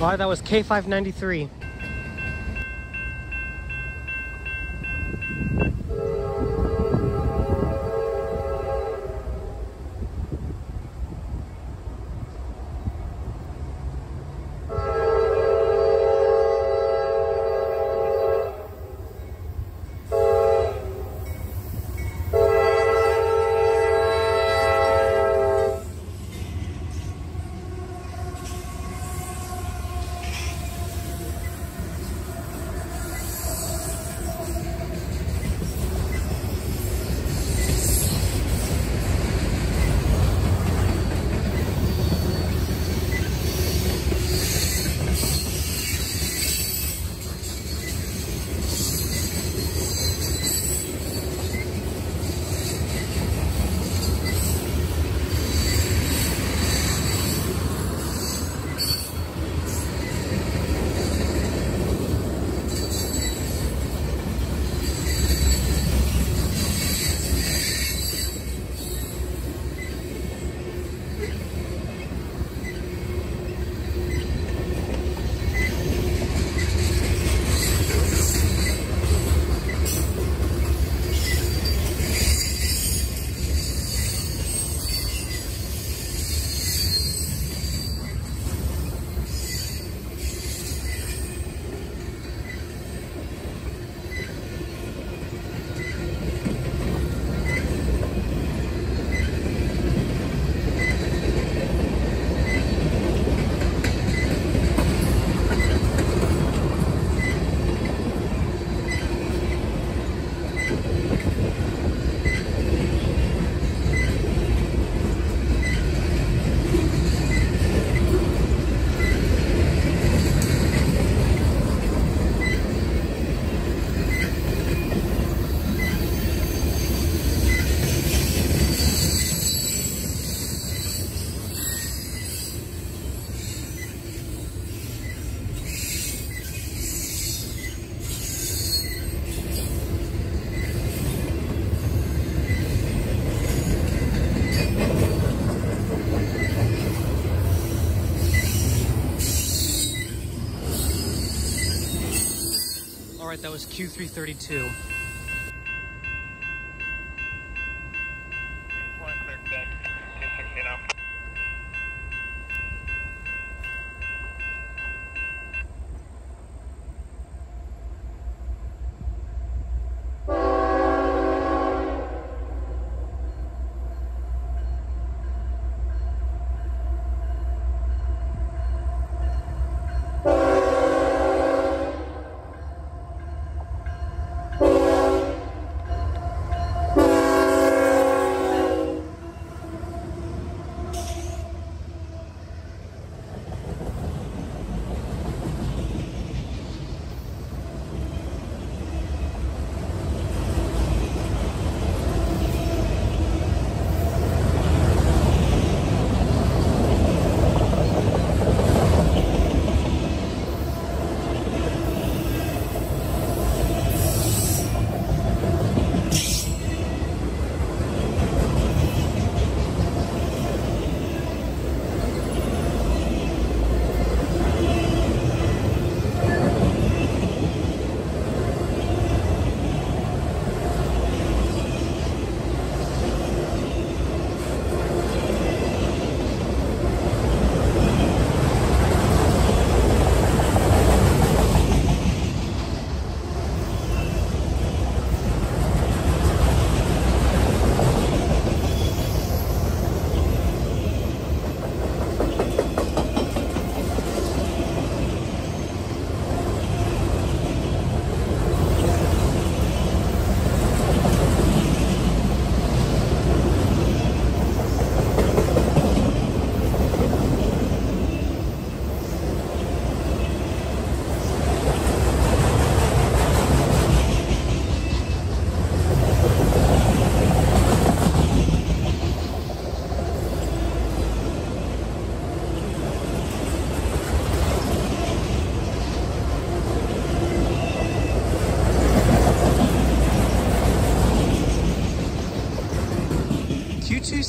Wow, that was K593. All right, that was Q332.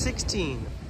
Q216.